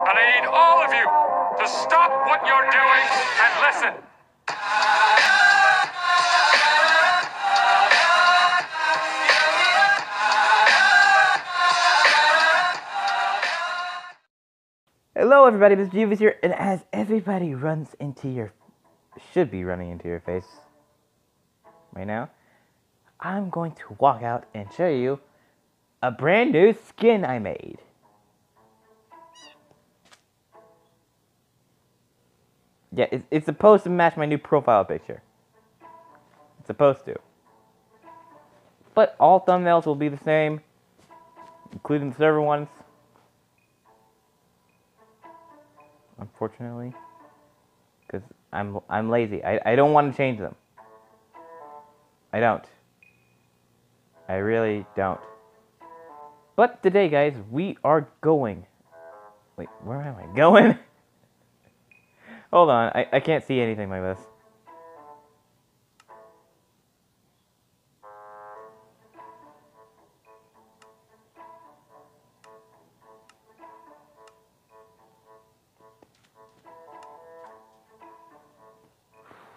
And I need all of you to stop what you're doing and listen. Hello, everybody. Mr. Devus here, and as everybody runs into your, should be running into your face right now, I'm going to walk out and show you a brand new skin I made. Yeah, it's, it's supposed to match my new profile picture. It's supposed to. But all thumbnails will be the same, including the server ones. unfortunately, because I'm I'm lazy. I I don't want to change them. I don't. I really don't. But today, guys, we are going. Wait, where am I going? Hold on, I, I can't see anything like this.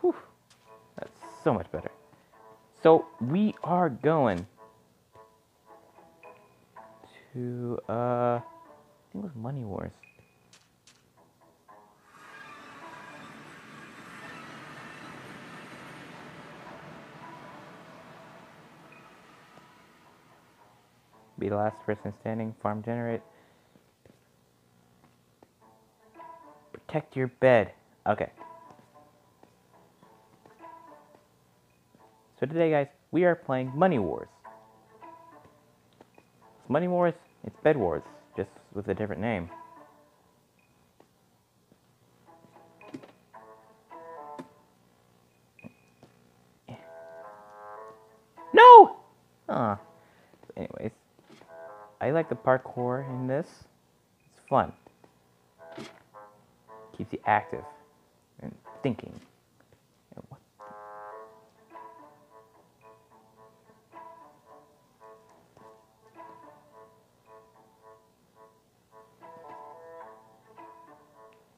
Whew. That's so much better. So we are going to uh I think it was Money Wars. Be the last person standing, farm generate. Protect your bed. Okay. So today, guys, we are playing Money Wars. It's Money Wars, it's Bed Wars, just with a different name. No! Ah. Anyways, I like the parkour in this. It's fun. Keeps you active and thinking.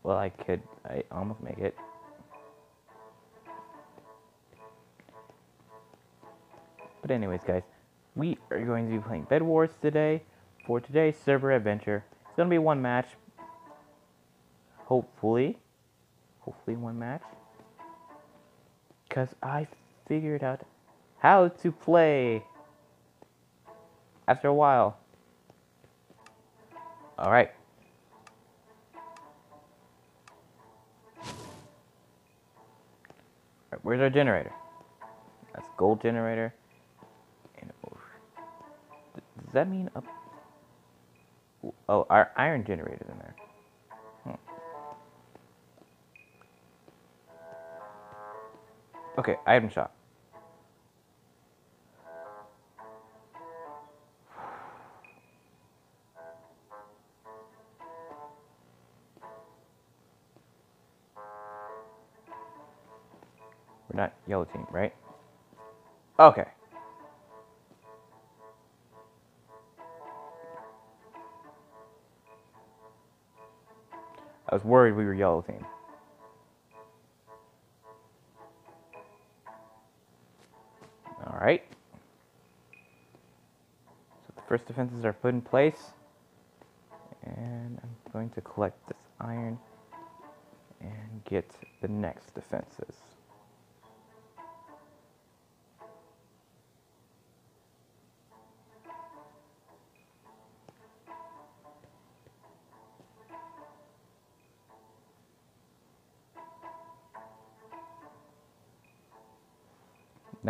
Well, I could. I almost make it. But anyways, guys, we are going to be playing Bed Wars today for today's server adventure. It's gonna be one match. Hopefully, hopefully one match. Cause I figured out how to play after a while. All right. Alright, where's our generator? That's gold generator. And does that mean up? Oh, our iron generator's in there. Hmm. Okay, item shop. We're not yellow team, right? Okay. I was worried we were yellow team. All right. So the first defenses are put in place. And I'm going to collect this iron and get the next defenses.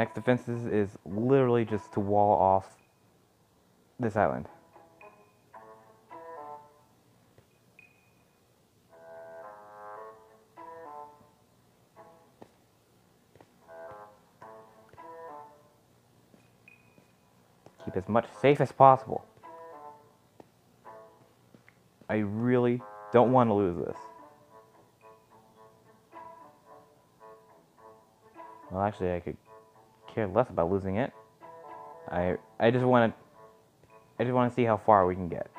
Next defenses is literally just to wall off this island. Keep as much safe as possible. I really don't want to lose this. Well, actually, I could care less about losing it. I I just want to I just want to see how far we can get.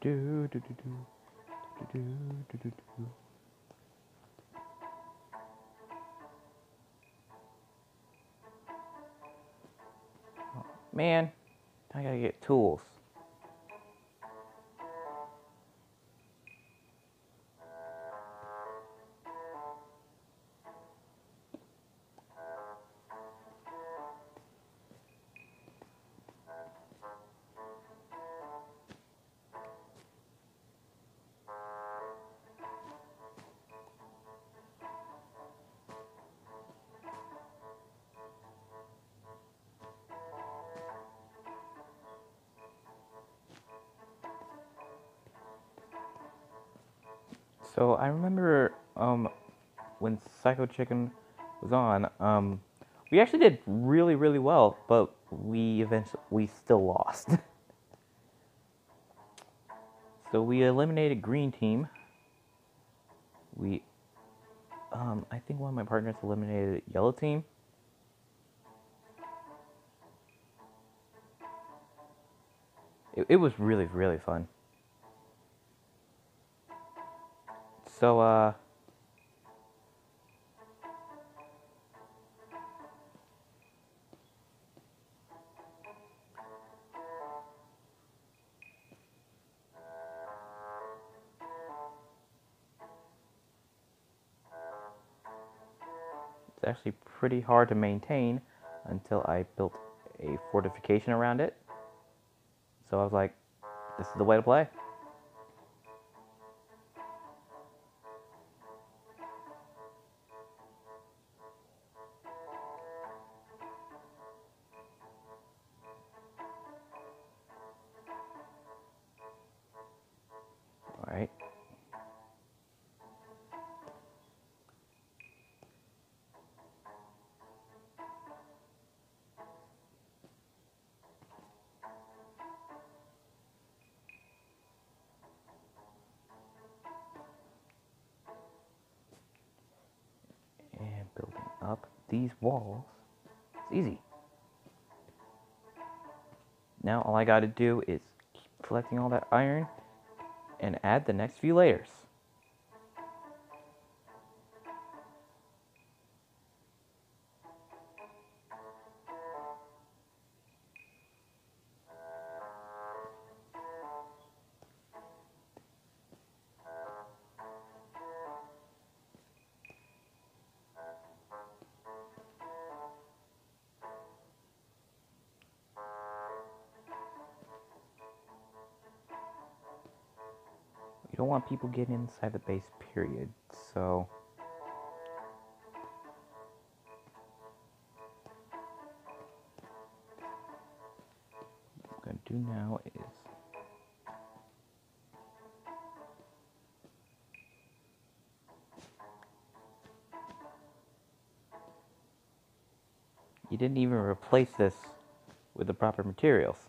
Do, do, do, do. Do, do, do, do, Man, I gotta get tools. Psycho Chicken was on, um, we actually did really, really well, but we eventually we still lost. so we eliminated Green Team. We, um, I think one of my partners eliminated Yellow Team. It, it was really, really fun. So, uh, actually pretty hard to maintain until I built a fortification around it. So I was like, this is the way to play. These walls. It's easy. Now all I got to do is keep collecting all that iron and add the next few layers. Don't want people getting inside the base, period. So. What I'm gonna do now is. You didn't even replace this with the proper materials.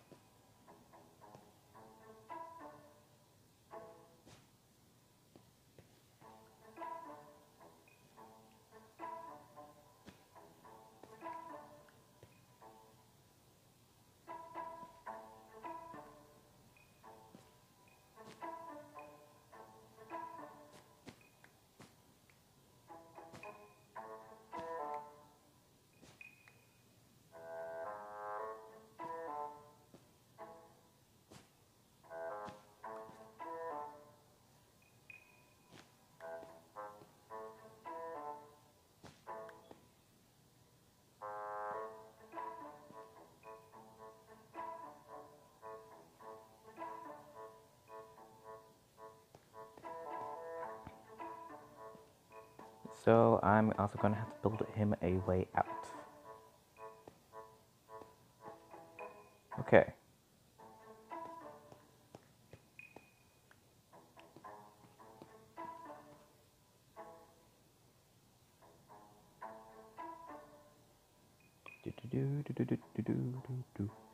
So I'm also going to have to build him a way out. Okay. Do-do-do, do-do-do-do-do-do. Do-do-do.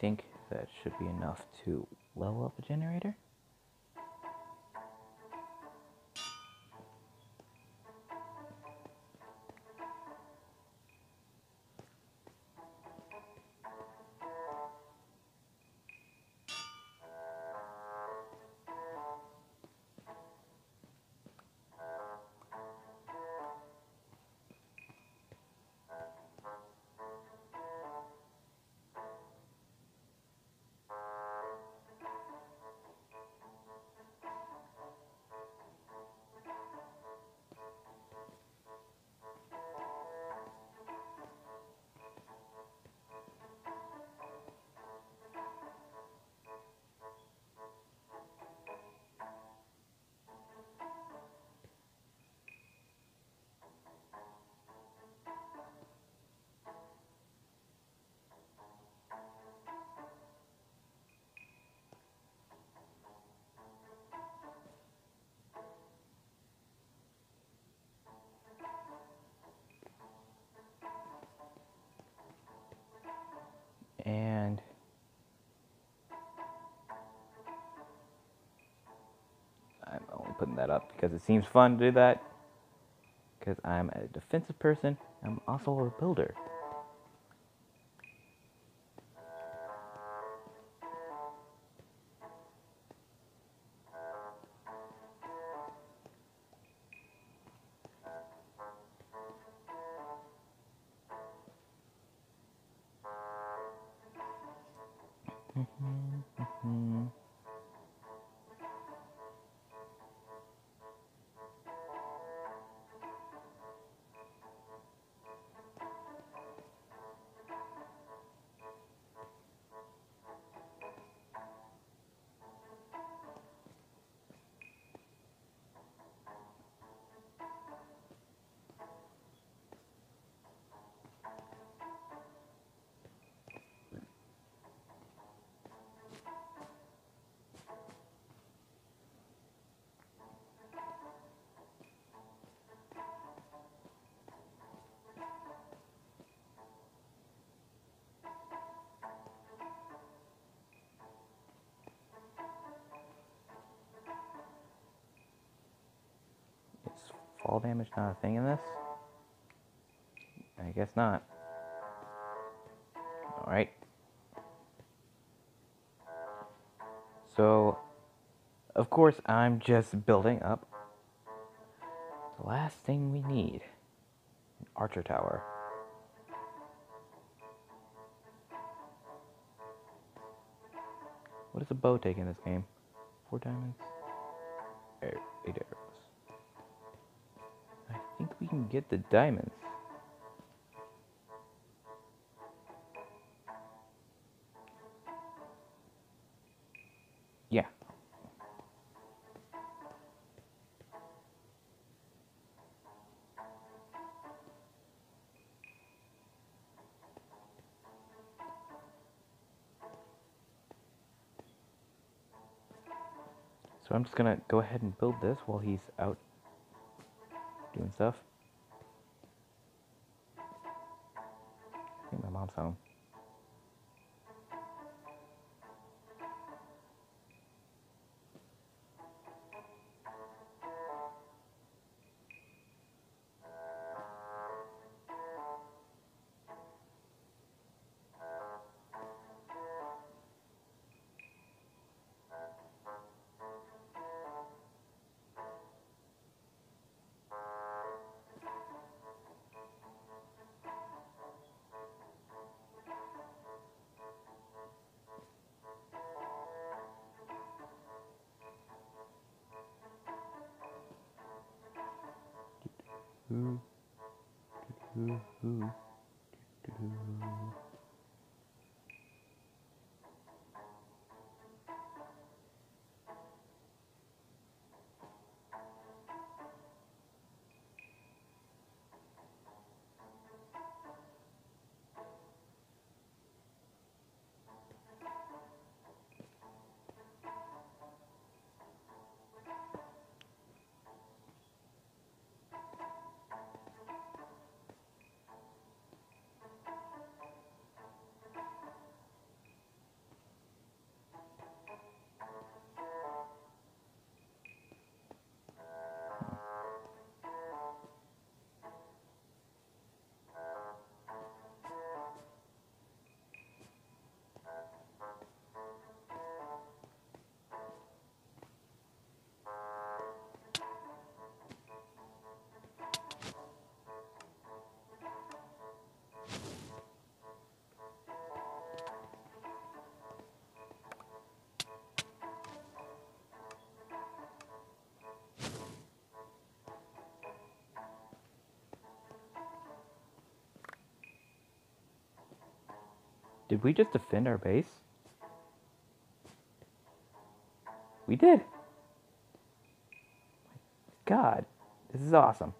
Think that should be enough to level up a generator. And I'm only putting that up because it seems fun to do that. Because I'm a defensive person. I'm also a builder. Fall damage not a thing in this? I guess not. Alright. So, of course, I'm just building up the last thing we need an archer tower. What does a bow take in this game? Four diamonds? Eight arrows. Can get the diamonds. Yeah. So I'm just gonna go ahead and build this while he's out doing stuff. I think my mom's home. Ooh. Did we just defend our base? We did. God, this is awesome.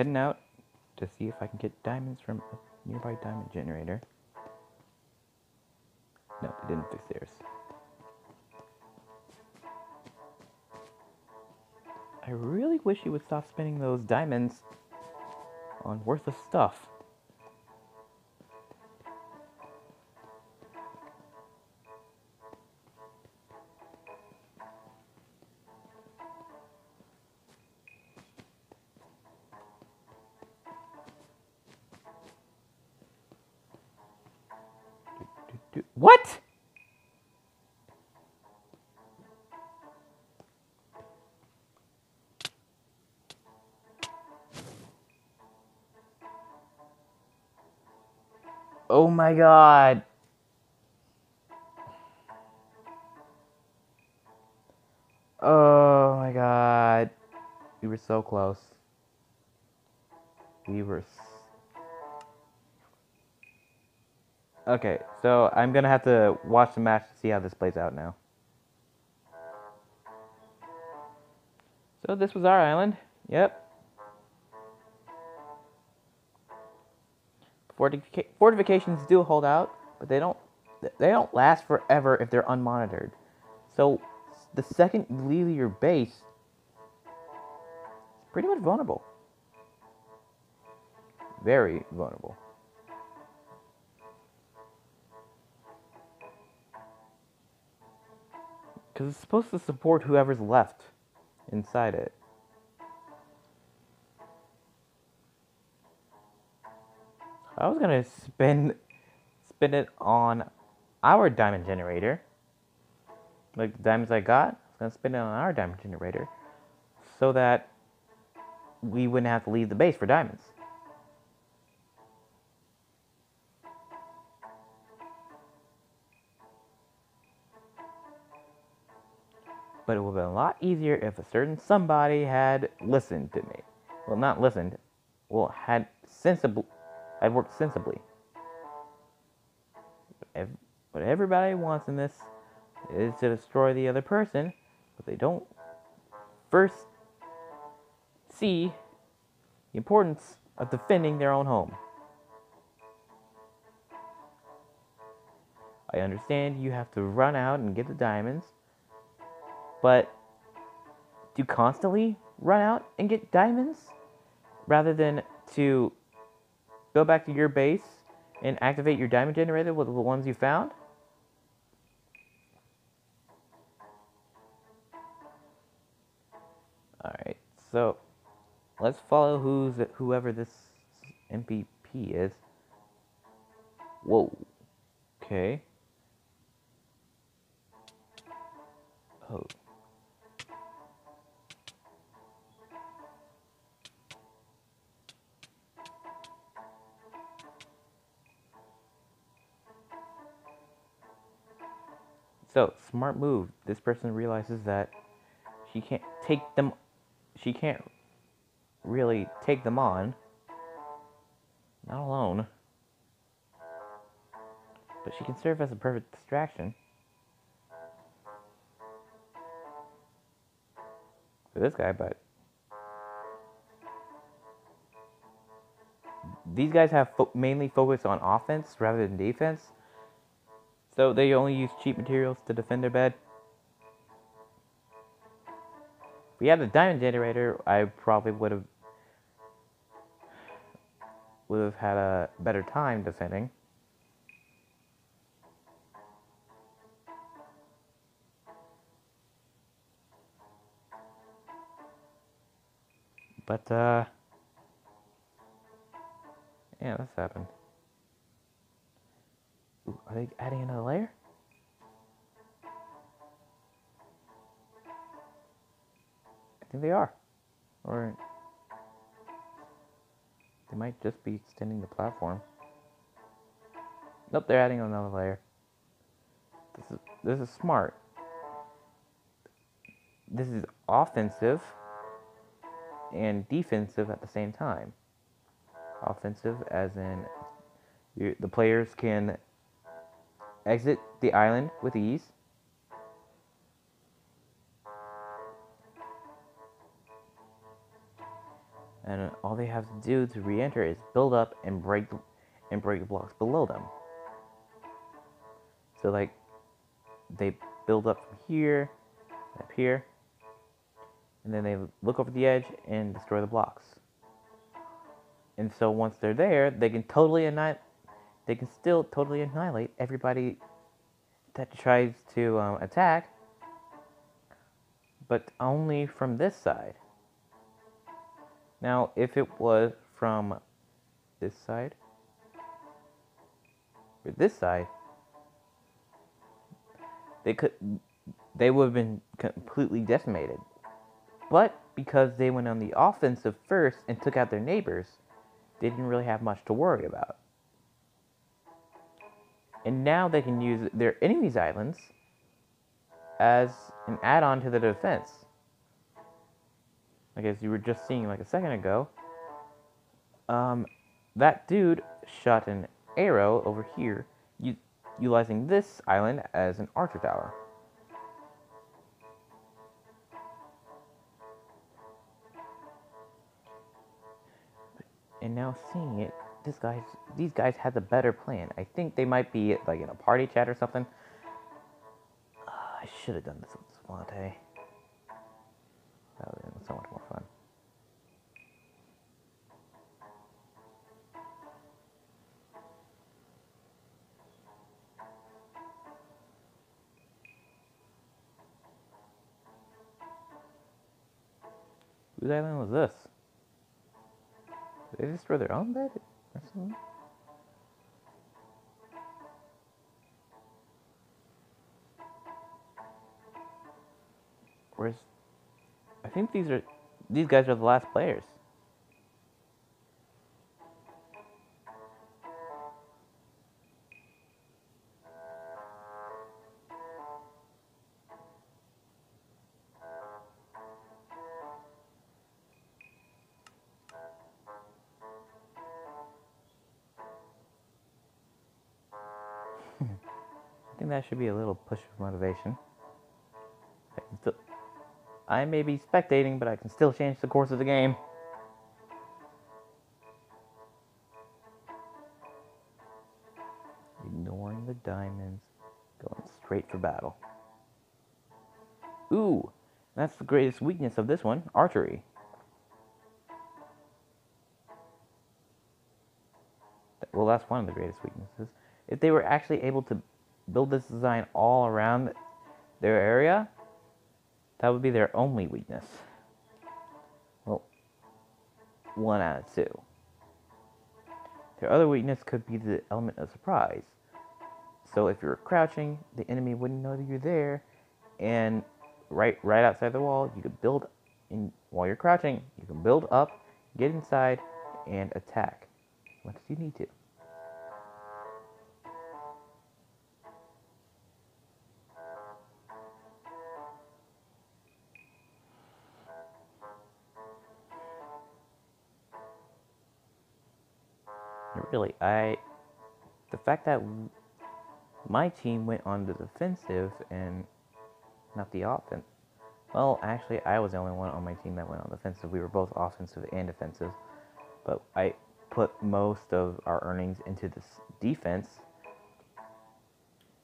Heading out to see if I can get diamonds from a nearby diamond generator. No, didn't fix theirs. I really wish you would stop spending those diamonds on worthless stuff. My god. Oh my god. We were so close. We were. Okay, so I'm gonna have to watch the match to see how this plays out now. So this was our island. Yep. Fortifica- fortifications do hold out, but they don't. They don't last forever if they're unmonitored. So the second you leave your base, pretty much vulnerable. Very vulnerable. Because it's supposed to support whoever's left inside it. I was gonna spend spend it on our diamond generator. Like the diamonds I got, I was gonna spend it on our diamond generator. So that we wouldn't have to leave the base for diamonds. But it would have been a lot easier if a certain somebody had listened to me. Well, not listened. Well, had sensibly, had worked sensibly. What everybody wants in this is to destroy the other person, but they don't first see the importance of defending their own home. I understand you have to run out and get the diamonds, but to constantly run out and get diamonds rather than to go back to your base and activate your diamond generator with the ones you found? Alright, so let's follow who's whoever this MPP is. Whoa. Okay. Oh. So, smart move. This person realizes that she can't take them she can't really take them on. Not alone. But she can serve as a perfect distraction. For this guy, but these guys have fo- mainly focused on offense rather than defense. So they only use cheap materials to defend their bed. If we had the diamond generator, I probably would have would have had a better time defending. But uh yeah, this happened. Are they adding another layer? I think they are. Or they might just be extending the platform. Nope, they're adding another layer. This is this is smart. This is offensive and defensive at the same time. Offensive, as in the players can exit the island with ease. And all they have to do to re-enter is build up and break and break the blocks below them. So like they build up from here, up here, and then they look over the edge and destroy the blocks. And so once they're there, they can totally annihilate. They can still totally annihilate everybody that tries to um, attack, but only from this side. Now, if it was from this side or this side, they could they would have been completely decimated. But because they went on the offensive first and took out their neighbors, they didn't really have much to worry about. And now they can use their enemy's islands as an add-on to the defense. Like as you were just seeing like a second ago, um, that dude shot an arrow over here, utilizing this island as an archer tower. And now seeing it, this guys, these guys had the better plan. I think they might be like in a party chat or something. Uh, I should have done this with Svante. That would have been so much more fun. Whose island was this? Did they destroy their own bed Where's I think these are these guys are the last players. Think that should be a little push of motivation. I may be spectating, but I can still change the course of the game. Ignoring the diamonds, going straight for battle. Ooh, that's the greatest weakness of this one, archery. Well, that's one of the greatest weaknesses. If they were actually able to build this design all around their area, that would be their only weakness. Well, one out of two. Their other weakness could be the element of surprise. So if you're crouching, the enemy wouldn't know that you're there, and right right outside the wall, you could build in while you're crouching. You can build up, get inside, and attack once you need to. Really, I the fact that my team went on the defensive and not the offense. Well, actually, I was the only one on my team that went on the defensive. We were both offensive and defensive, but I put most of our earnings into this defense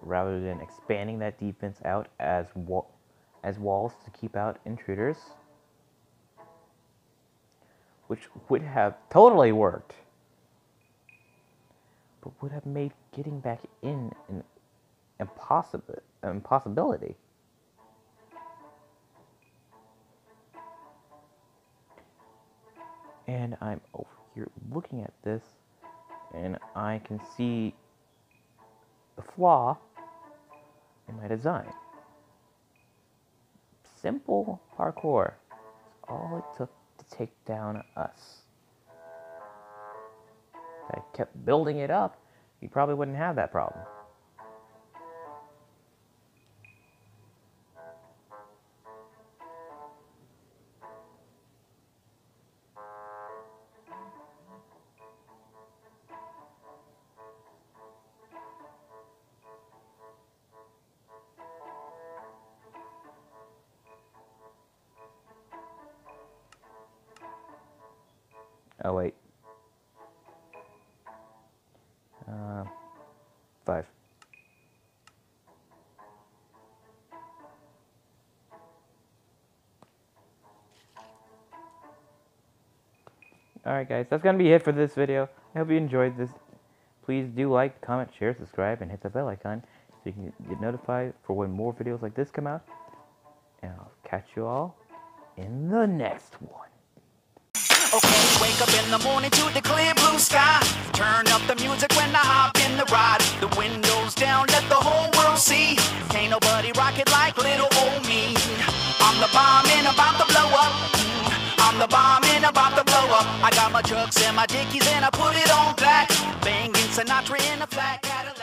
rather than expanding that defense out as wa- as walls to keep out intruders, which would have totally worked but would have made getting back in an impossible impossibility. And I'm over here looking at this, and I can see the flaw in my design. Simple parkour. It's all it took to take down us. I kept building it up, you probably wouldn't have that problem. Oh, wait. 5. Alright guys, that's going to be it for this video. I hope you enjoyed this. Please do like, comment, share, subscribe, and hit the bell icon so you can get notified for when more videos like this come out. And I'll catch you all in the next one. Wake up in the morning to the clear blue sky. Turn up the music when I hop in the ride. The windows down, let the whole world see. Can't nobody rock it like little old me. I'm the bomb and about to blow up. I'm the bomb and about to blow up. I got my trucks and my dickies and I put it on black. Banging Sinatra in a flat Cadillac.